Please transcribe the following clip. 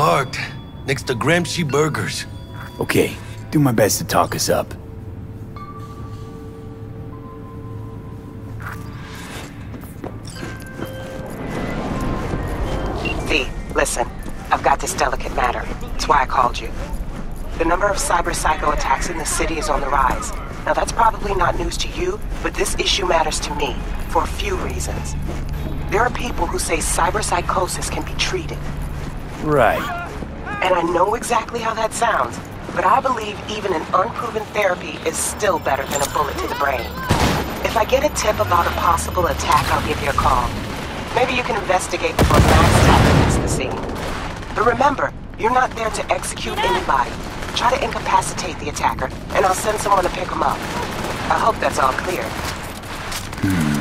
parked, next to Gramsci Burgers. Okay, do my best to talk us up. V, listen. I've got this delicate matter. That's why I called you. The number of cyber psycho attacks in the city is on the rise. Now that's probably not news to you, but this issue matters to me for a few reasons. There are people who say cyber psychosis can be treated. Right. And I know exactly how that sounds, but I believe even an unproven therapy is still better than a bullet to the brain. If I get a tip about a possible attack, I'll give you a call. Maybe you can investigate before Max Tapper hits the scene. But remember, you're not there to execute anybody. Try to incapacitate the attacker, and I'll send someone to pick him up. I hope that's all clear. Hmm.